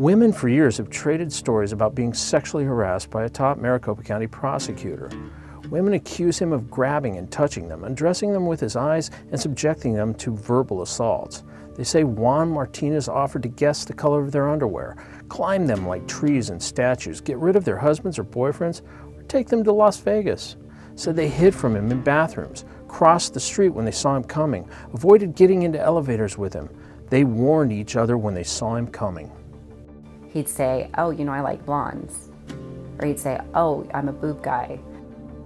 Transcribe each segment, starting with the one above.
Women for years have traded stories about being sexually harassed by a top Maricopa County prosecutor. Women accuse him of grabbing and touching them, undressing them with his eyes, and subjecting them to verbal assaults. They say Juan Martinez offered to guess the color of their underwear, climb them like trees and statues, get rid of their husbands or boyfriends, or take them to Las Vegas. Said they hid from him in bathrooms, crossed the street when they saw him coming, avoided getting into elevators with him. They warned each other when they saw him coming. He'd say, Oh, you know, I like blondes. Or he'd say, Oh, I'm a boob guy.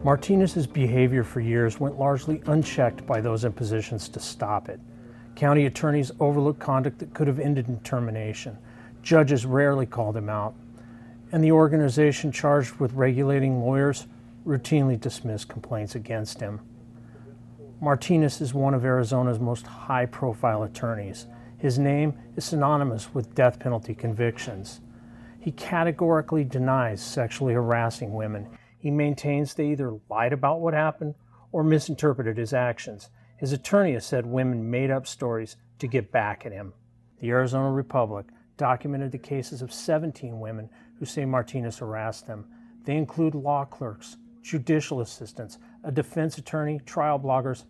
Martinez's behavior for years went largely unchecked by those in positions to stop it. County attorneys overlooked conduct that could have ended in termination. Judges rarely called him out. And the organization charged with regulating lawyers routinely dismissed complaints against him. Martinez is one of Arizona's most high profile attorneys. His name is synonymous with death penalty convictions. He categorically denies sexually harassing women. He maintains they either lied about what happened or misinterpreted his actions. His attorney has said women made up stories to get back at him. The Arizona Republic documented the cases of 17 women who say Martinez harassed them. They include law clerks, judicial assistants, a defense attorney, trial bloggers,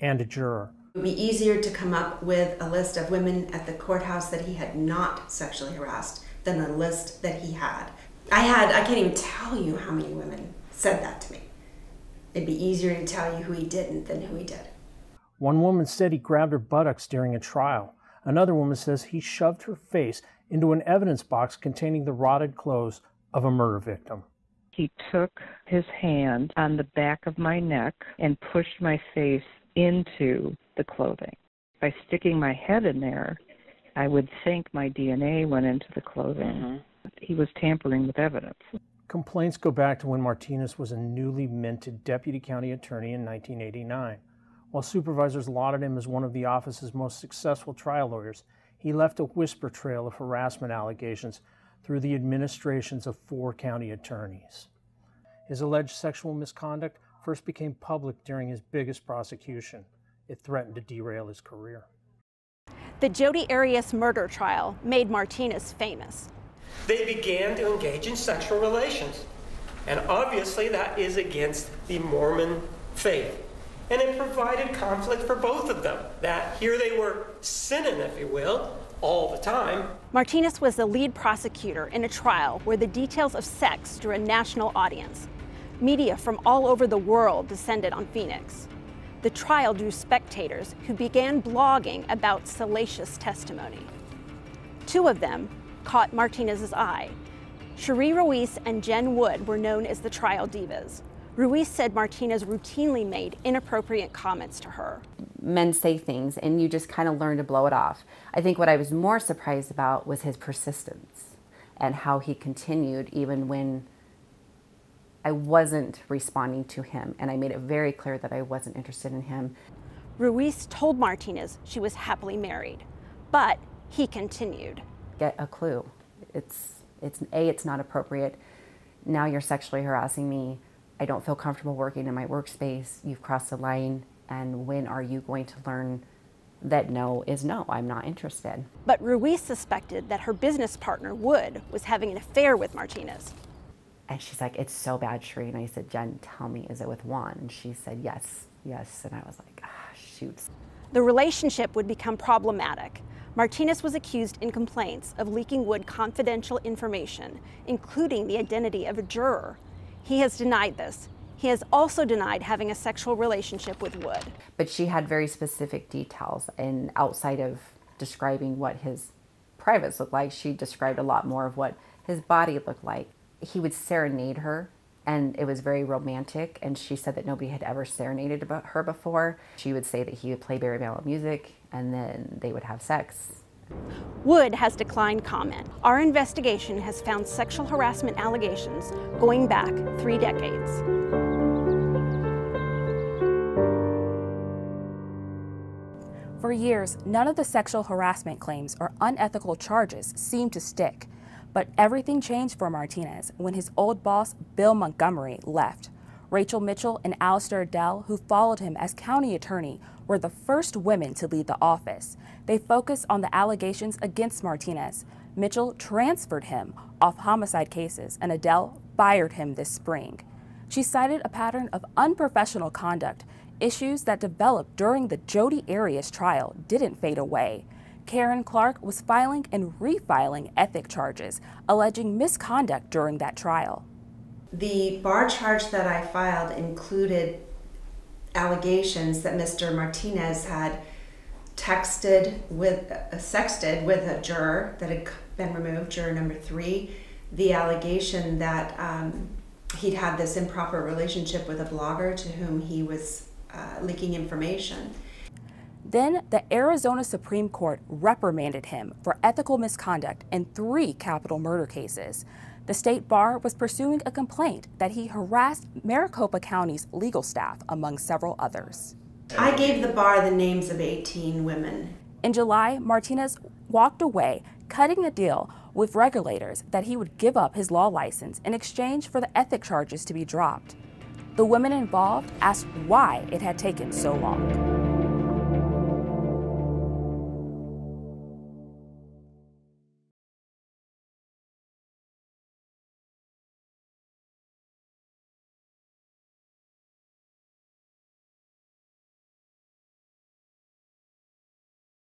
and a juror. It would be easier to come up with a list of women at the courthouse that he had not sexually harassed than the list that he had. I had, I can't even tell you how many women said that to me. It'd be easier to tell you who he didn't than who he did. One woman said he grabbed her buttocks during a trial. Another woman says he shoved her face into an evidence box containing the rotted clothes of a murder victim. He took his hand on the back of my neck and pushed my face into the clothing. By sticking my head in there, I would think my DNA went into the clothing. Mm-hmm. He was tampering with evidence. Complaints go back to when Martinez was a newly minted deputy county attorney in 1989. While supervisors lauded him as one of the office's most successful trial lawyers, he left a whisper trail of harassment allegations through the administrations of four county attorneys. His alleged sexual misconduct first became public during his biggest prosecution. It threatened to derail his career. The Jodi Arias murder trial made Martinez famous. They began to engage in sexual relations. And obviously, that is against the Mormon faith and it provided conflict for both of them. That here they were sinning, if you will, all the time. Martinez was the lead prosecutor in a trial where the details of sex drew a national audience. Media from all over the world descended on Phoenix. The trial drew spectators who began blogging about salacious testimony. Two of them caught Martinez's eye. Cherie Ruiz and Jen Wood were known as the trial divas. Ruiz said Martinez routinely made inappropriate comments to her. Men say things and you just kind of learn to blow it off. I think what I was more surprised about was his persistence and how he continued even when I wasn't responding to him and I made it very clear that I wasn't interested in him. Ruiz told Martinez she was happily married, but he continued. Get a clue. It's it's A, it's not appropriate. Now you're sexually harassing me I don't feel comfortable working in my workspace. You've crossed the line. And when are you going to learn that no is no? I'm not interested. But Ruiz suspected that her business partner, Wood, was having an affair with Martinez. And she's like, It's so bad, Cherie. And I said, Jen, tell me, is it with Juan? And she said, Yes, yes. And I was like, Ah, shoots. The relationship would become problematic. Martinez was accused in complaints of leaking Wood confidential information, including the identity of a juror he has denied this. He has also denied having a sexual relationship with Wood. But she had very specific details, and outside of describing what his privates looked like, she described a lot more of what his body looked like. He would serenade her, and it was very romantic. And she said that nobody had ever serenaded her before. She would say that he would play Barry Manilow music, and then they would have sex Wood has declined comment. Our investigation has found sexual harassment allegations going back three decades. For years, none of the sexual harassment claims or unethical charges seemed to stick. But everything changed for Martinez when his old boss, Bill Montgomery, left. Rachel Mitchell and Allister Adel, who followed him as county attorney, were the first women to lead the office. They focused on the allegations against Martinez, Mitchell transferred him off homicide cases, and Adel fired him this spring. She cited a pattern of unprofessional conduct. Issues that developed during the Jodi Arias trial didn't fade away. Karen Clark was filing and refiling ethic charges, alleging misconduct during that trial. The bar charge that I filed included allegations that Mr. Martinez had texted with, uh, sexted with a juror that had been removed, juror number three. The allegation that um, he'd had this improper relationship with a blogger to whom he was uh, leaking information. Then the Arizona Supreme Court reprimanded him for ethical misconduct in three capital murder cases. The state bar was pursuing a complaint that he harassed Maricopa County's legal staff, among several others. I gave the bar the names of 18 women. In July, Martinez walked away, cutting a deal with regulators that he would give up his law license in exchange for the ethic charges to be dropped. The women involved asked why it had taken so long.